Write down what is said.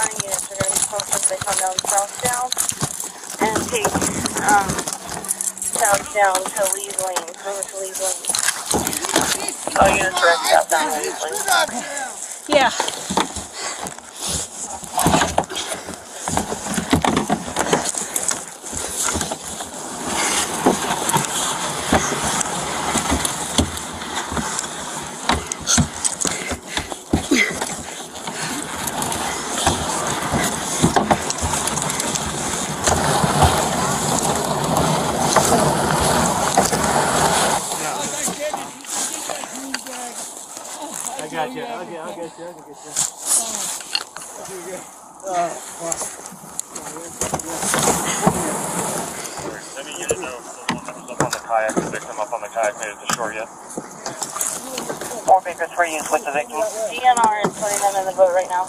flying units are going to be posted as they come down southbound and take um, southbound to Lee's Lane, over to Lee's Lane. All units are southbound to Lee's Lane. Yeah. I got you. I'll get, I'll get you. I'll get you. Any unit know if the one that was up on the kayak, the victim up on the kayak made it to shore yet? Four Baker 3 is with the victim. DNR is putting them in the boat right now.